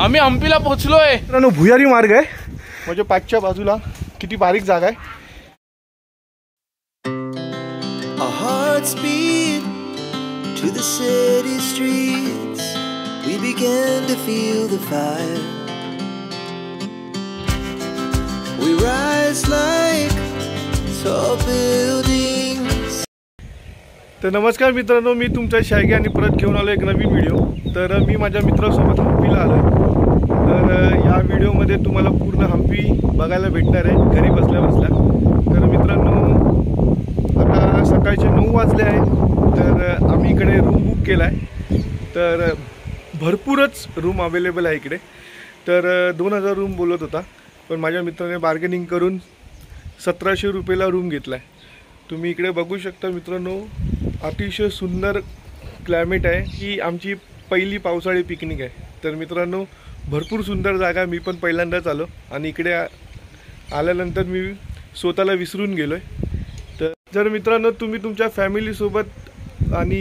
आम्ही हम्पीला पोहोचलोय मित्रांनो भुयारी मार्ग आहे म्हणजे पाचच्या बाजूला किती बारीक जागा आहे to the city streets. We began to feel the fire. We rise like tall buildings. तर नमस्कार मित्रांनो मी तुमच्या शायगी आणि परत घेऊन आलो एक नवीन व्हिडिओ तर मी माझ्या मित्रासोबत हम्पीला आलो तर या व्हिडिओमध्ये तुम्हाला पूर्ण हम्पी बघायला भेटणार आहे घरी बसल्या बसल्या. तर मित्रांनो आता सकाळचे नऊ वाजले आहे. तर आम्ही इकडे रूम बुक केला आहे तर भरपूरच रूम अवेलेबल आहे इकडे. तर दोन हजार रूम बोलत होता. पण माझ्या मित्राने बार्गेनिंग करून सतराशे रुपयेला रूम घेतला आहे तुम्ही इकडे बघू शकता मित्रांनो. अतिशय सुंदर क्लायमेट आहे. ही आमची पहिली पावसाळी पिकनिक आहे. तर मित्रांनो भरपूर सुंदर जागा मी पण पहिल्यांदाच आलो आणि इकडे आल्यानंतर मी स्वतःला विसरून गेलो आहे तर जर मित्रांनो तुम्ही तुमच्या फॅमिलीसोबत आणि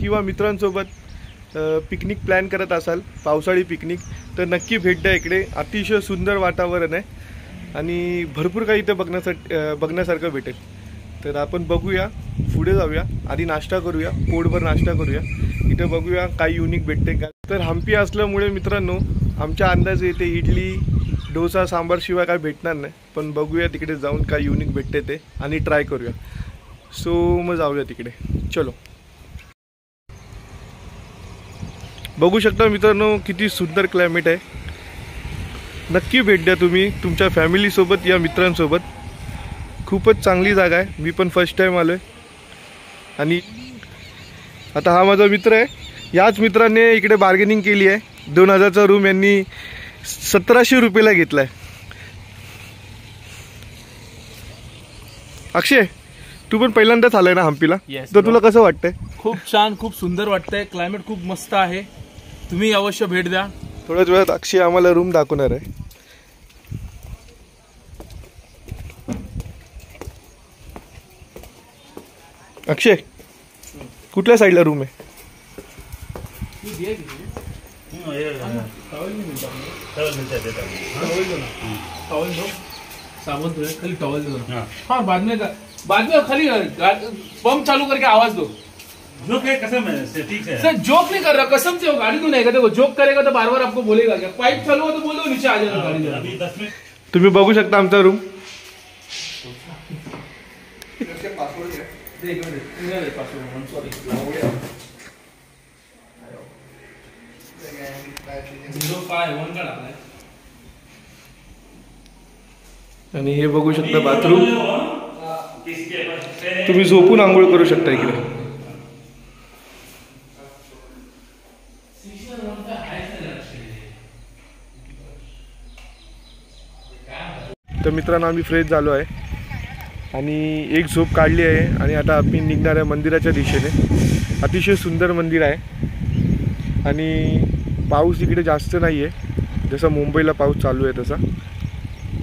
किंवा मित्रांसोबत पिकनिक प्लॅन करत असाल पावसाळी पिकनिक तर नक्की भेट द्या इकडे. अतिशय सुंदर वातावरण आहे आणि भरपूर काही इथं बघण्यासाठी बघण्यासारखं भेटेल. तर आपण बघूया पुढे जाऊया आधी नाश्ता करूया पोटभर नाश्ता करूया. इथं बघूया काय युनिक भेटते का तर हम्पी असल्यामुळे मित्रांनो आमच्या अंदाज येते इडली डोसा सांबार शिवाय काय भेटणार नाही. पण बघूया तिकडे जाऊन काय युनिक भेटते ते आणि ट्राय करूया. सो मग जाऊया तिकडे. चलो. बघू शकता मित्रांनो किती सुंदर क्लायमेट आहे. नक्की भेट द्या तुम्ही तुमच्या फॅमिलीसोबत या मित्रांसोबत. खूपच चांगली जागा आहे. मी पण फर्स्ट टाईम आलो आहे आणि आता हा माझा मित्र आहे. याच मित्राने इकडे बार्गेनिंग केली आहे. दोन हजारचा रूम यांनी सतराशे रुपयाला घेतला आहे अक्षय तू पण पहिल्यांदाच आलाय ना हम्पीला? Yes, तर. तुला कसं वाटतंय? खूप छान खूप सुंदर वाटतंय. क्लायमेट खूप मस्त आहे. तुम्ही अवश्य भेट द्या. थोड्याच वेळात अक्षय आम्हाला रूम दाखवणार आहे. अक्षय कुठल्या साईडला रूम आहे? साबुन खाली टॉवल दो हाँ बाद में बाद में खाली पंप चालू करके आवाज़ दो जो है कसम है ठीक है सर जोक नहीं कर रहा कसम से वो गाड़ी तो नहीं देखो जोक करेगा तो बार बार आपको बोलेगा क्या? पाइप चालू हो तो बोलो नीचे आ जाएगा गाड़ी। अभी दस मिनट तुम्ही बघू शकता आमचा रूम झिरो आणि हे बघू शकता बाथरूम. तुम्ही झोपून आंघोळ करू शकता इकडे. तर मित्रांनो आम्ही फ्रेश झालो आहे. आणि एक झोप काढली आहे आणि आता आम्ही निघणार आहे मंदिराच्या दिशेने. अतिशय सुंदर मंदिर आहे. आणि पाऊस इकडे जास्त नाही आहे जसं मुंबईला पाऊस चालू आहे तसा.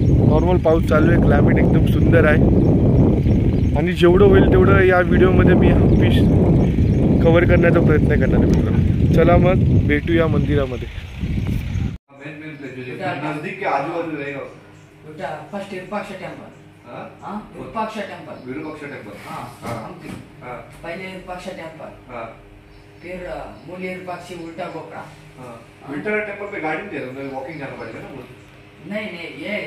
नॉर्मल पाऊस चालू आहे. क्लायमेट एकदम सुंदर आहे. आणि जेवढं होईल तेवढं या व्हिडिओमध्ये मी हम्पी कव्हर करण्याचा प्रयत्न करणार आहे मित्रांनो. चला मग भेटूया मंदिरामध्ये. नजदीक के आजू बाजू रहेगा बेटा फर्स्ट विरूपाक्ष टेम्पल हाँ? हाँ विरूपाक्ष टेम्पल। विरूपाक्ष टेम्पल। हाँ हाँ हम्पी हाँ। पहले विरूपाक्ष टेम्पल। हाँ। फिर अ, मूल्य विरूपाक्षी उल्टा गोपड़ा हाँ। विंटर टेम्पल पे गाड़ी नहीं दे रहा वॉकिंग जाना पड़ेगा ना मुझे नहीं नहीं ये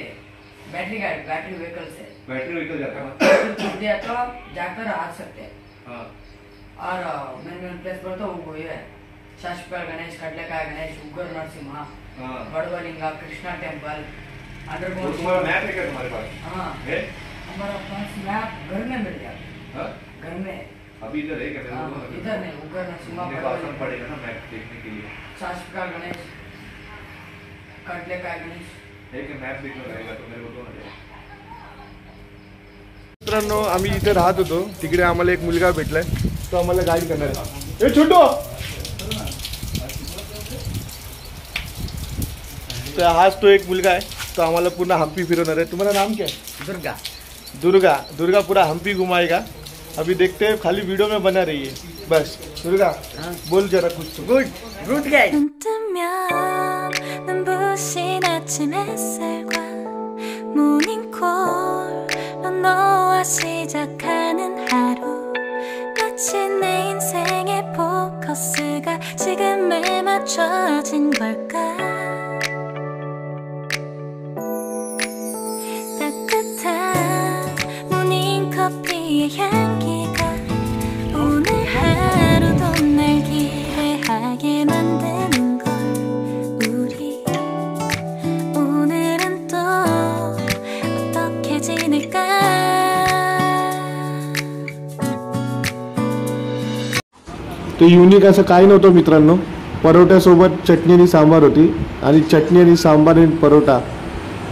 बैटरी गाड़ी बैटरी व्हीकल से। बैटरी व्हीकल जाता है फिर दिया तो जाकर आ सकते हैं। हाँ। और मेन मेन प्लेस पर तो वो ये है शासपाल गणेश खडलेकाय गणेश उग्र नरसिम्हा हाँ। बड़वलिंगा कृष्णा टेम्पल वो अंडरग्राउंड तुम्हारा मैप है क्या तुम्हारे पास? हाँ। है? हमारा पास मैप घर में मिल गया। हाँ? घर में। अभी इधर है क्या? मेरे हाँ, इधर नहीं उग्र नरसिम्हा मेरे पास आना बड़वलिंगा पड़ेगा ना मैप देखने के लिए। शासपाल गणेश खडलेकाय गणेश। है कि मैप देखना रहेगा तो मेरे को दो ना मित्रांनो आम्ही इथे राहत होतो. तिकडे आम्हाला एक मुलगा भेटलाय. तो आम्हाला गाईड करणार आहे. ए छोटो! तर हाच तो एक मुलगा आहे. तो आम्हाला पूर्ण हम्पी फिरवणार आहे तुम्हाला नाम क्या है दुर्गा दुर्गा दुर्गा पूरा हम्पी घुमाएगा अभी देखते हैं खाली वीडियो में बना रही है बस दुर्गा बोल जरा कुछ गुड गुड गाइस 눈 뜨면 눈부신 아침 햇살과 모닝콜로 너와 시작하는 하루 마치 내 인생의 포커스가 지금에 맞춰진 걸까 모닝커피의 향기가 오늘 하루도 날 기대하게 만드는 걸 우리 오늘은 또 어떻게 지낼까 ते युनिक असं काही नव्हतं मित्रांनो परोठ्यासोबत चटणी आणि सांबार होती आणि चटणी आणि सांबार आणि परोठा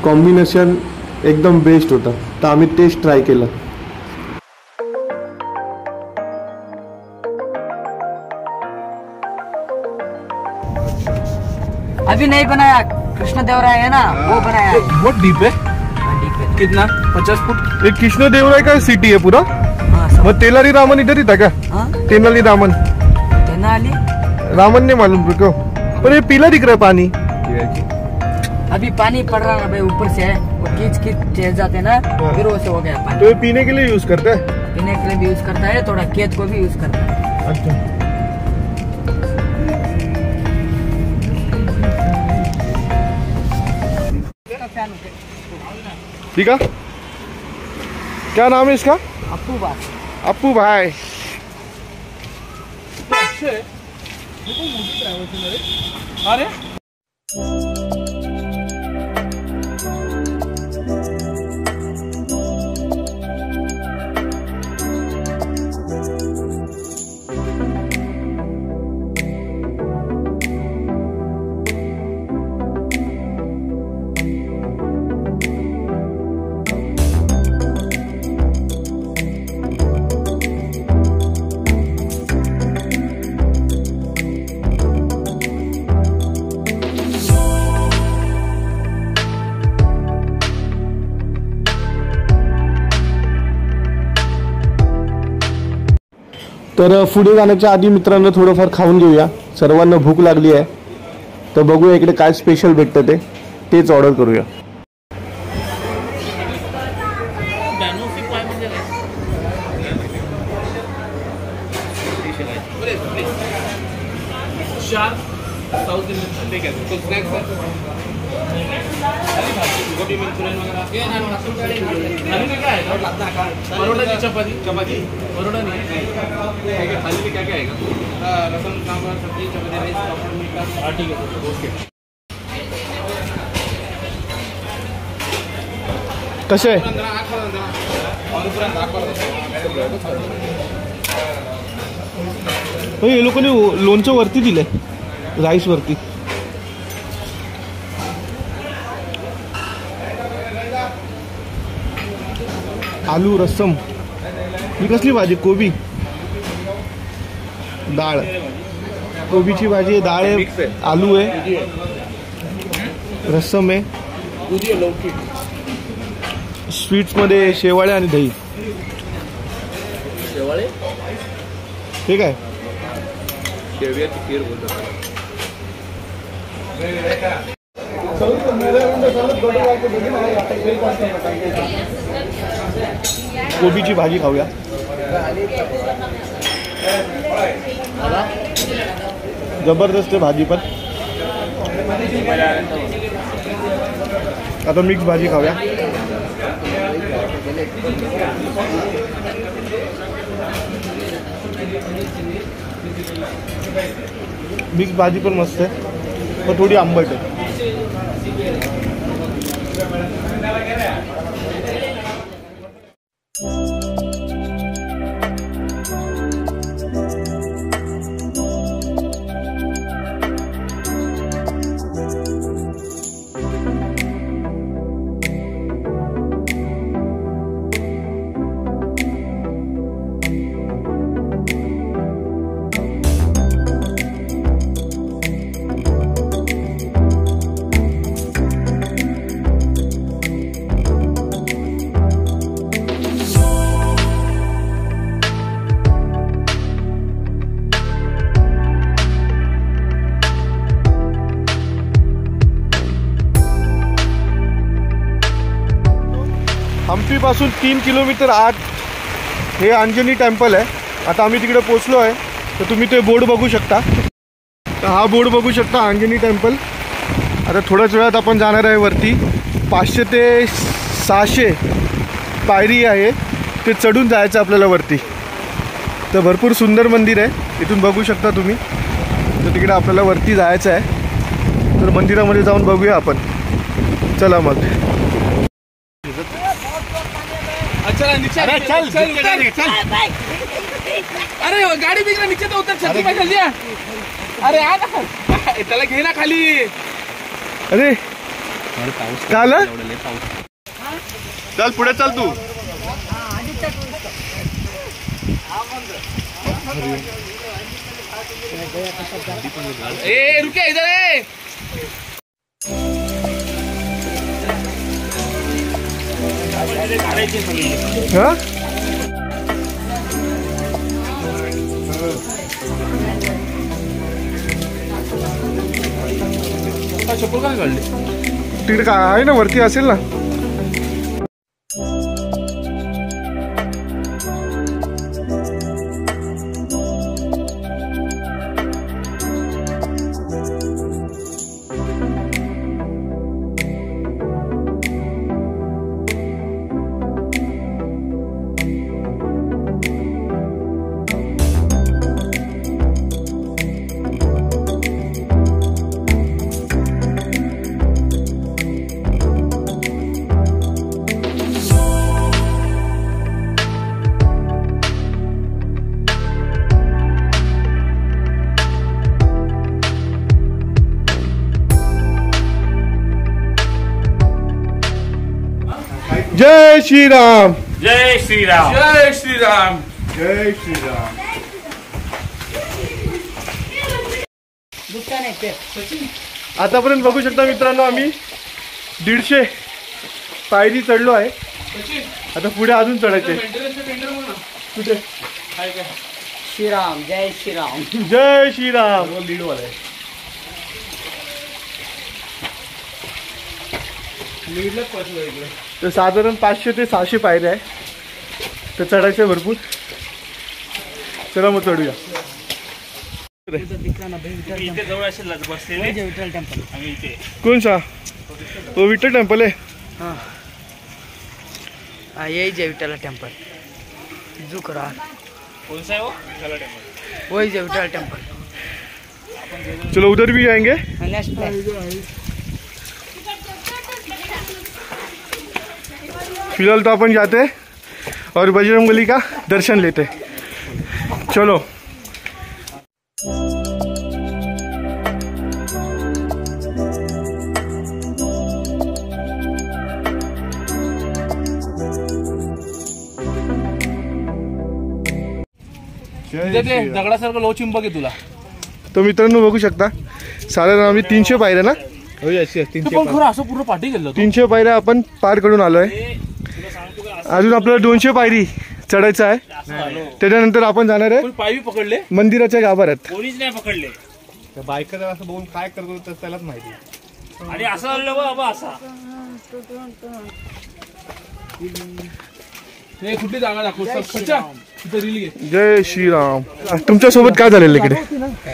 कॉम्बिनेशन एकदम बेस्ट होतं तर आम्ही तेच ट्राय केलं अभी नहीं बनाया। कृष्ण देवराय है ना वो बनाया। है बहुत डीप है। हाँ, है। कितना? पचास फुट? हे कृष्णदेवराय का सिटी आहे पुरा। हाँ, मग तेलारी रामन इधर ही था क्या? हाँ, तेनाली रामन। तेनाली रामन ने मालूम रुको पर ये पीला दिख रहा है पानी। अभी पानी पड़ रहा है भाई ऊपर से वो खींच खींच चल जाते ना फिर वो से हो गया पानी। तो ये पीने के लिए यूज़ करता है? पीने के लिए भी यूज़ करता है थोड़ा खेत को भी यूज़ करता है। अच्छा। ठीक है? क्या नाम है इसका? अपू भाई। अप्पू भाई। अरे। तर पुढे जाण्याच्या आधी मित्रांनो थोडंफार खाऊन घेऊया. सर्वांना भूक लागली आहे. तर बघूया इकडे काय स्पेशल भेटतं ते. तेच ऑर्डर करूया. परोठा की चपाती? चपाती. परोठा नहीं. थाली में क्या क्या आएगा रसम सांभर सब्जी चपाती राइस पापड़ मीठा हाँ ठीक है ओके. कसे? हे लोकांनी लोणचं वरती दिलंय. राईस वरती. आलू रस्सम ही कसली भाजी? कोबी. डाळ. कोबीची भाजी आहे डाळ आहे आलू आहे. रस्सम आहे. स्वीट्समध्ये शेवाळे आणि दही. शेवाळे? ठीक आहे शेवयाची खीर बोलतात. कोबीची भाजी खाऊया. जबरदस्त आहे भाजी पण. आता मिक्स भाजी खाऊया. मिक्स भाजी पण मस्त आहे. पण थोडी आंबट आहे. हम्पीपासून तीन किलोमीटर आत हे अंजनी टेम्पल आहे. आता आम्ही तिकडे पोचलो आहे. तर तुम्ही ते बोर्ड बघू शकता. तर हा बोर्ड बघू शकता अंजनी टेम्पल. आता थोड्याच वेळात आपण जाणार आहे वरती. पाचशे ते सहाशे पायरी आहे. ते चढून जायचं आपल्याला वरती. तर भरपूर सुंदर मंदिर आहे. इथून बघू शकता तुम्ही. तर तिकडे आपल्याला वरती जायचं आहे. तर मंदिरामध्ये जाऊन बघूया आपण. चला मग. नीचे अरे चल चल चल। अरे गाडी बिगड़ा नीचे तो उतर पे चल दिया अरे आ ना। त्याला घे ना खाली। अरे काल? चल पुढे चल तू। ए रुके इधर ए। हा? चप्पल काय काढली तिकडे काय आहे ना वरती असेल ना. श्रीराम जय श्रीराम जय श्रीराम जय श्रीराम दुसरा नाही ते आतापर्यंत बघू शकता मित्रांनो आम्ही दीडशे पायरी चढलो आहे. आता पुढे अजून चढायचे. कुठे? श्रीराम जय श्रीराम. जय श्रीराम. तर साधारण पाचशे ते सहाशे पायऱ्या आहे. तर चढायचं आहे भरपूर. चला मग चढूया. इथे जवळ असेल बसलेले जय विठ्ठल टेम्पल आम्ही इथे कोण सा? हो विठ्ठल टेम्पल आहे. हाँ हाँ यही जय विठ्ठल टेम्पल. जुकरा कोणसा आहे हो चला टेम्पल वही जय विठ्ठल टेम्पल. चलो उधर भी जाएंगे. फ़िलहाल तो अपन जाते और बजरंगबली का दर्शन लेते। चलो। दगडासारखं लो चिंबक आहे तुला. तो मित्रांनो बघू शकता साधारण आम्ही तीनशे पायऱ्या ना? तू असं पूर्ण पाठी गेलो तीनशे पायऱ्या आपण पार करून आलोय. अजून आपल्याला दोनशे पायरी चढायचं आहे. त्याच्यानंतर आपण जाणार आहे पण पायवी पकडले. मंदिराच्या गाभाऱ्यात. कोणीच नाही पकडले. बायकर असं बघून काय करतो तर त्यालाच माहिती. आणि असं आलं बाबा असा. हे कुठली जागा दाखव खर्चा तिथे रील घे जय श्रीराम. तुमच्यासोबत काय झालेलं इकडे?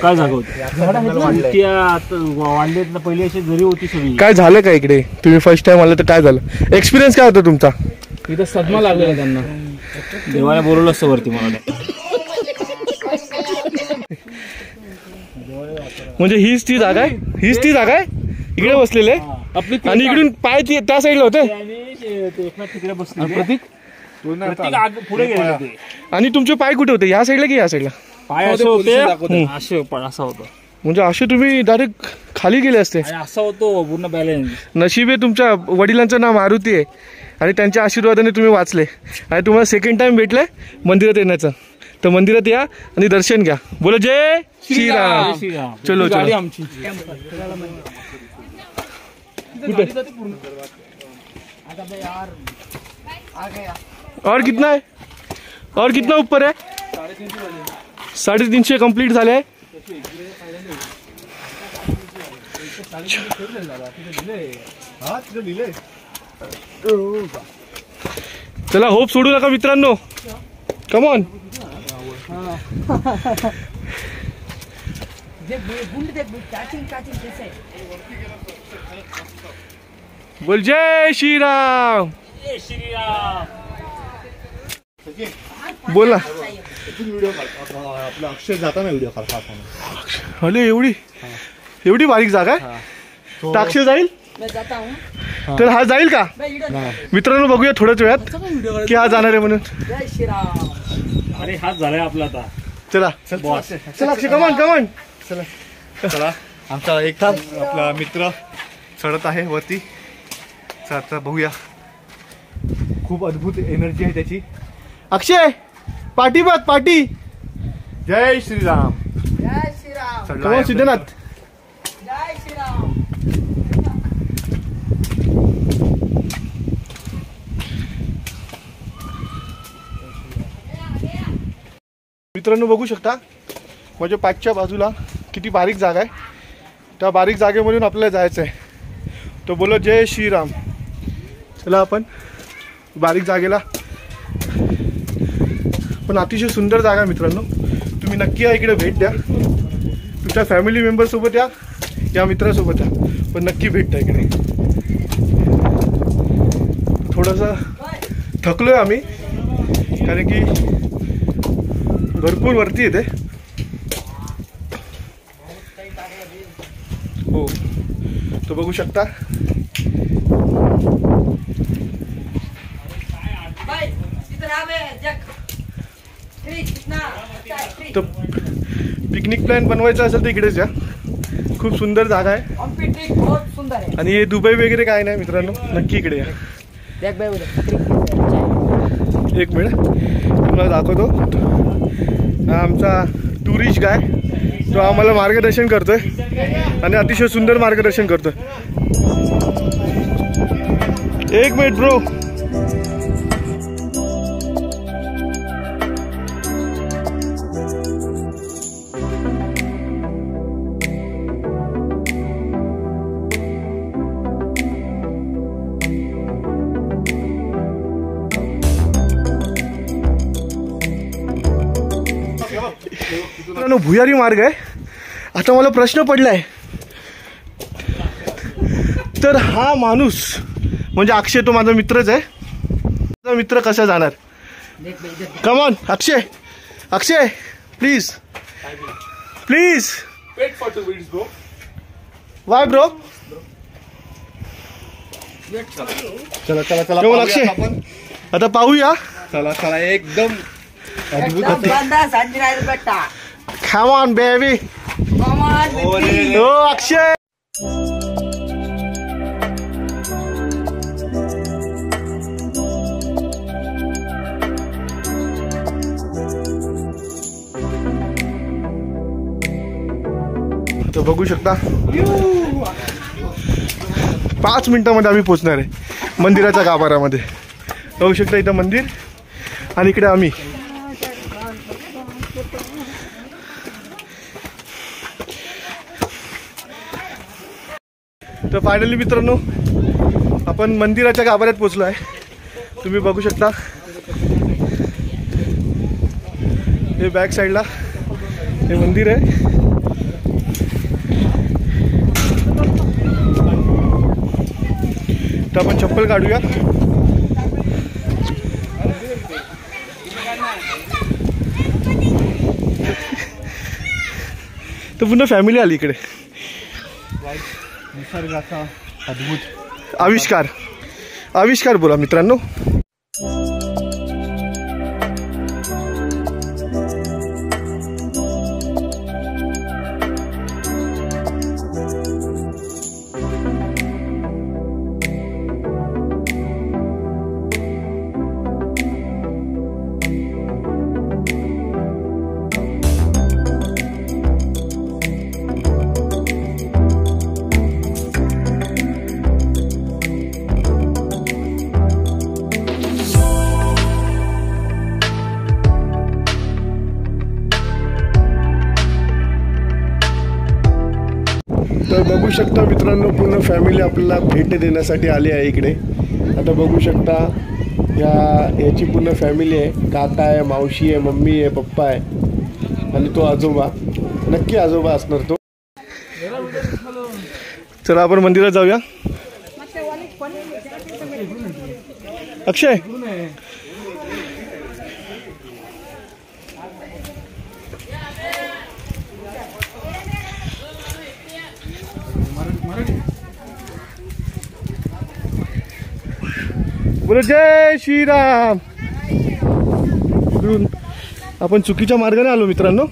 काय जागा होती त्या वाढले पहिली अशी जरी होती सगळी. काय झालं का इकडे? तुम्ही फर्स्ट टाइम आलं तर काय झालं? एक्सपिरियन्स काय होता तुमचा? इथं सदमा लागलेला त्यांना. देवाने बोलवलं असतं वरती मला. म्हणजे हीच ती जागा आहे? हीच ती जागा आहे? इकडे बसलेले आपली आणि इकडून पाय ती- त्या साईडला होते? एकनाथ तिकडे बसले प्रतीक पुढे गेले आणि तुमचे पाय कुठे होते? या साईडला की या साईडला पाय असे होते. असे पण असा होतो. म्हणजे असे तुम्ही डायरेक्ट खाली गेले असते? आणि असा होतो पूर्ण बॅलन्स नशीब आहे तुमच्या वडिलांचं नाव मारुती आहे. आणि त्यांच्या आशीर्वादाने तुम्ही वाचले. आणि तुम्हाला सेकंड टाइम भेटलंय मंदिरात येण्याचं. तर मंदिरात या आणि दर्शन घ्या. बोला जय श्रीराम. चलो चलो. आमची. और कितना है? और कितना ऊपर है? साडेतीनशे कंप्लीट झाले आहे चला होप सोडू नका मित्रांनो. कमॉन बोल जय श्रीराम. बोल ना. आपला अक्षय जाताना व्हिडिओ अरे एवढी एवढी बारीक जागा आहे? जाईल? तर हा जाईल का? मित्रांनो बघूया थोड्याच वेळात. की हा जाणार आहे म्हणून. जय श्री राम अरे हाच झालाय आपला आता. चला. चला अक्षय कमान कमान चला. आमचा एक आपला मित्र चढत आहे वरती. चला बघूया. खूप अद्भुत एनर्जी आहे त्याची. अक्षय पाठी बघ पाठी जय श्रीराम. जय श्री राम चढला कमान आहे सिद्धनाथ जय श्री राम मित्रांनो बघू शकता माझ्या पाठच्या बाजूला किती बारीक जागा आहे. त्या बारीक जागेमधून आपल्याला जायचं आहे. तो बोलो जय श्रीराम. चला आपण बारीक जागेला. पण अतिशय सुंदर जागा आहे मित्रांनो. तुम्ही नक्की या इकडे भेट द्या. तुमच्या फॅमिली मेंबरसोबत या या मित्रासोबत या. पण नक्की भेट द्या इकडे. थोडंसं थकलो आहे आम्ही कारण की भरपूर वरती येते. हो. तो बघू शकता. तर पिकनिक प्लॅन बनवायचा असेल तर इकडेच या खूप सुंदर जागा आहे. आणि हे दुबई वगैरे काय नाही मित्रांनो नक्की इकडे या. एक मिनिट तुम्हाला दाखवतो. आमचा टुरिस्ट गाय तो आम्हाला मार्गदर्शन करतोय. आणि अतिशय सुंदर मार्गदर्शन करतोय. एक मिनिट ब्रो भुयारी मार्ग आहे. आता मला प्रश्न पडलाय. तर हा माणूस म्हणजे अक्षय तो माझा मित्रच आहे. माझा मित्र कसा जाणार? Come on Akshay. Akshay please please why bro चला चला चला अक्षय. आपण. आता पाहूया. चला चला एकदम. अद्भुत come on baby come on baby ओ अक्षय तर बघू शकता. पाच मिनिटामध्ये आम्ही पोचणार आहे मंदिराच्या गाभाऱ्यामध्ये. बघू शकता इथं मंदिर आणि इकडे आम्ही. तर फायनली मित्रांनो आपण मंदिराच्या गाभाऱ्यात पोचलो आहे तुम्ही बघू शकता. हे बॅक साईडला हे मंदिर आहे. तर आपण चप्पल काढूया. तर पुन्हा फॅमिली आली इकडे. निसर्गाचा अद्भुत आविष्कार. आविष्कार बोला मित्रांनो. फॅमिली आपल्याला भेट देण्यासाठी आली आहे इकडे. आता बघू शकता या याची पूर्ण फॅमिली आहे. काका आहे मावशी आहे मम्मी आहे पप्पा आहे आणि तो आजोबा. नक्की आजोबा असणार तो. चला आपण मंदिरात जाऊया. अक्षय. बोल जय श्रीराम. इकडून आपण चुकीच्या मार्गाने आलो मित्रांनो.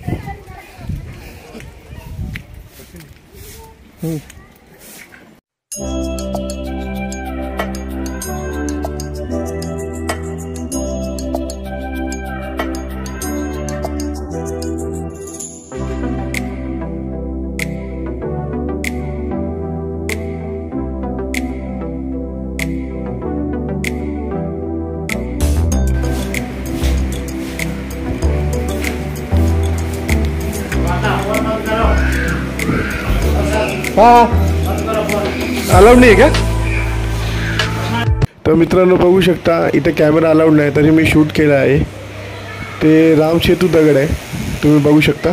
अलाउड नाही का? तर मित्रांनो बघू शकता इथे कॅमेरा अलाउड नाही तरी मी शूट केला आहे. ते राम सेतू दगड आहे. तुम्ही बघू शकता.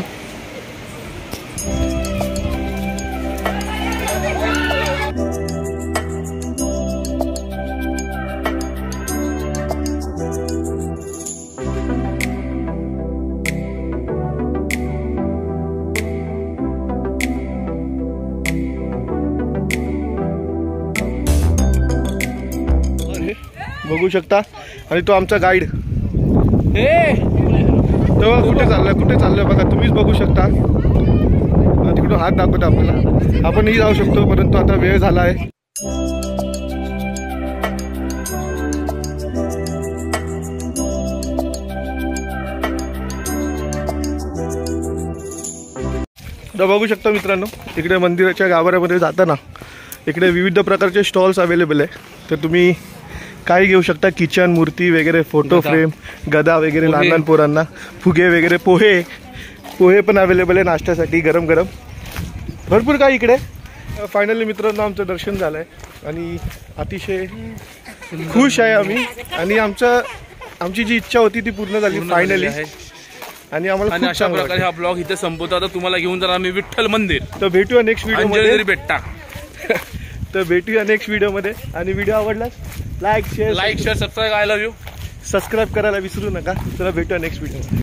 शकता. आणि तो आमचा गाईड तो कुठे चाललाय? कुठे चाललोय बघा तुम्हीच बघू शकता. तिकडून हात दाखवतो आपल्याला. आपणही जाऊ शकतो परंतु आता वेळ झाला आहे तर बघू शकता मित्रांनो इकडे मंदिराच्या गाभाऱ्यामध्ये जाताना इकडे विविध प्रकारचे स्टॉल्स अवेलेबल आहे. तर तुम्ही काही घेऊ शकता. किचन मूर्ती वगैरे फोटो फ्रेम गदा वगैरे लहान लहान पोरांना. फुगे वगैरे पोहे. पोहे पण अवेलेबल आहे नाश्त्यासाठी गरम गरम भरपूर काही इकडे. फायनली मित्रांनो आमचं दर्शन झालं आहे आणि अतिशय खुश आहे आम्ही. आणि आमचं आमची जी इच्छा होती ती पूर्ण झाली फायनली आहे. आणि आम्हाला अशा प्रकारे. हा ब्लॉग इथे संपवतो. आता तुम्हाला घेऊन जाणार आम्ही विठ्ठल मंदिर. तर भेटूया नेक्स्ट अंजनेरी बेट्टा. तर भेटूया नेक्स्ट व्हिडिओमध्ये आणि video आवडलास like share like share subscribe I love you subscribe करायला विसरू नका. चला भेटूया नेक्स्ट व्हिडिओ